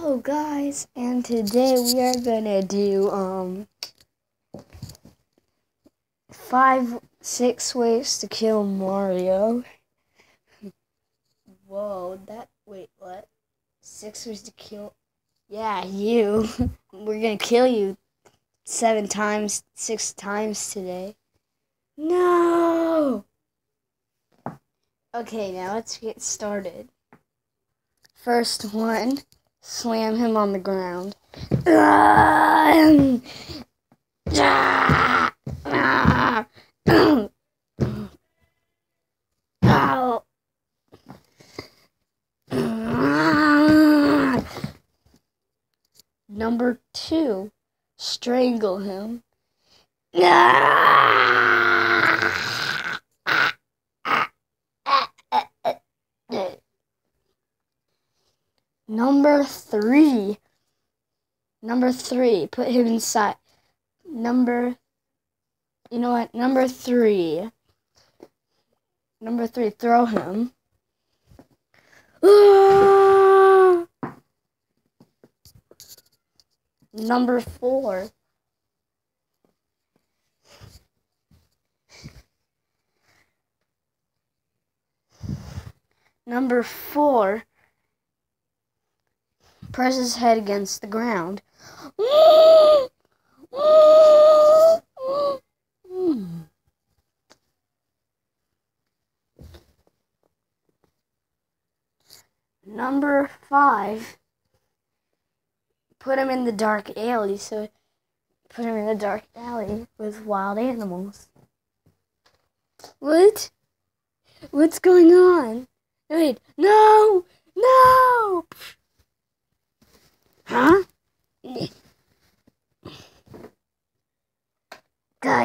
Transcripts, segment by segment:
Hello guys, and today we are gonna do um five six ways to kill Mario. Whoa, that wait, what? Six ways to kill Yeah, you. We're gonna kill you seven times, six times today. No Okay, now let's get started. First one slam him on the ground. Number two, strangle him. Number three. Number three. Put him inside. Number. You know what? Number three. Number three. Throw him. Number four. Number four press his head against the ground. Number five, put him in the dark alley. So put him in the dark alley with wild animals. What? What's going on? Wait, no, no!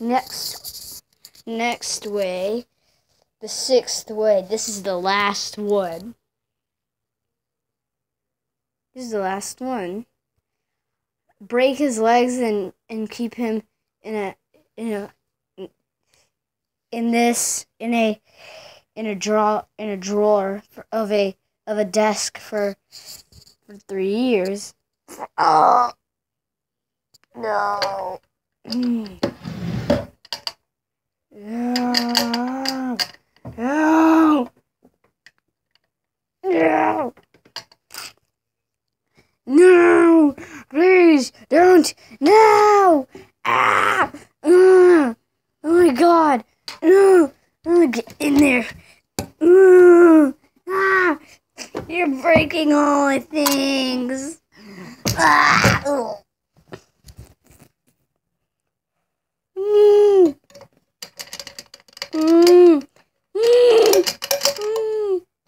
Next next way, the sixth way. This is the last one. This is the last one break his legs and and keep him in a in a in this in a in a draw in a drawer of a of a desk for for three years. Oh no. No. No. No. No. Please don't. No. Ah. Uh, oh my God. No. Uh, get in there. Uh, ah. You're breaking all the things. Ah. Oh. Mm. Mm.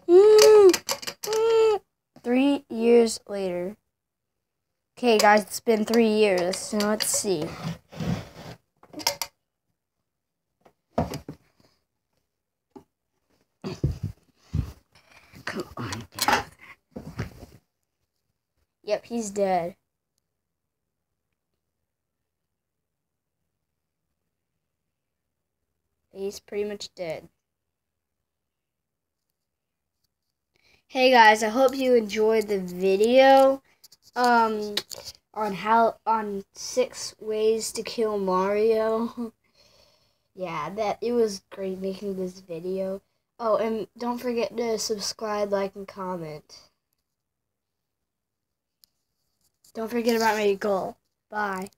Mm. Three years later. Okay, guys, it's been three years, so let's see. Come on down. Yep, he's dead. He's pretty much dead. Hey guys, I hope you enjoyed the video um on how on six ways to kill Mario. yeah, that it was great making this video. Oh, and don't forget to subscribe, like, and comment. Don't forget about my goal. Bye.